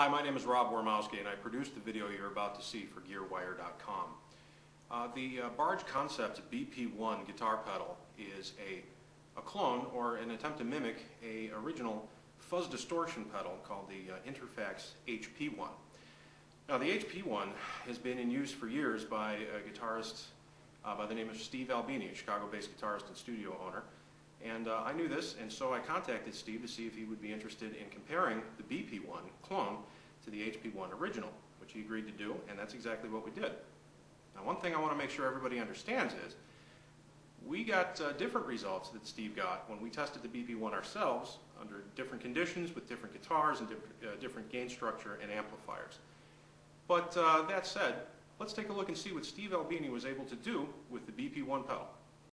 Hi, my name is Rob Wormowski, and I produced the video you're about to see for GearWire.com. Uh, the uh, Barge Concept BP1 guitar pedal is a, a clone or an attempt to mimic a original fuzz distortion pedal called the uh, Interfax HP1. Now the HP1 has been in use for years by a guitarist uh, by the name of Steve Albini, a Chicago-based guitarist and studio owner. And uh, I knew this, and so I contacted Steve to see if he would be interested in comparing the BP1 clone to the HP1 original, which he agreed to do, and that's exactly what we did. Now, one thing I want to make sure everybody understands is we got uh, different results that Steve got when we tested the BP1 ourselves under different conditions with different guitars and different, uh, different gain structure and amplifiers. But uh, that said, let's take a look and see what Steve Albini was able to do with the BP1 pedal.